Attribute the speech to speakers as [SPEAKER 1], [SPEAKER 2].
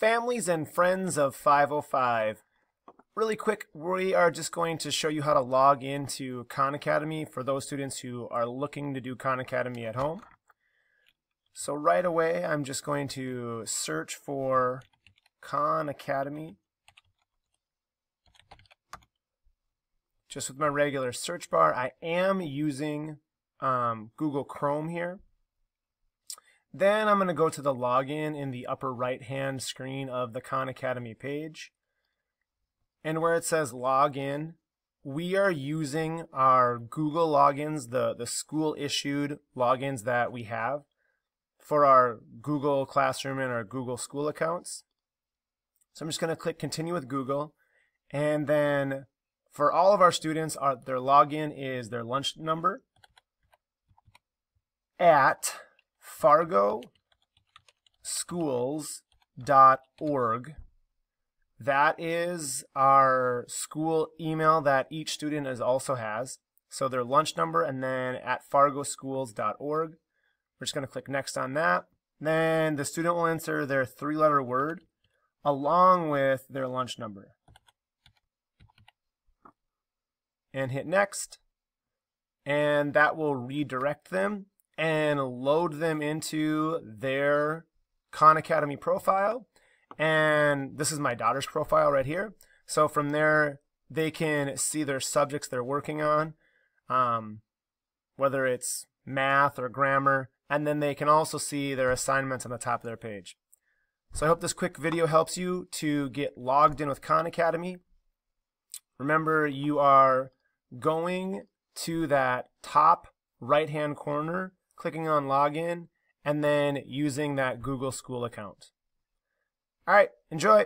[SPEAKER 1] families and friends of 505. Really quick, we are just going to show you how to log into Khan Academy for those students who are looking to do Khan Academy at home. So right away, I'm just going to search for Khan Academy. Just with my regular search bar, I am using um, Google Chrome here. Then I'm going to go to the login in the upper right hand screen of the Khan Academy page. And where it says login, we are using our Google logins, the, the school issued logins that we have for our Google Classroom and our Google School accounts. So I'm just going to click continue with Google. And then for all of our students, our, their login is their lunch number at fargoschools.org. That is our school email that each student is also has. So their lunch number and then at fargoschools.org. We're just going to click next on that. Then the student will enter their three letter word along with their lunch number. And hit next. And that will redirect them and load them into their Khan Academy profile. And this is my daughter's profile right here. So from there, they can see their subjects they're working on, um, whether it's math or grammar, and then they can also see their assignments on the top of their page. So I hope this quick video helps you to get logged in with Khan Academy. Remember, you are going to that top right hand corner clicking on login, and then using that Google School account. All right, enjoy.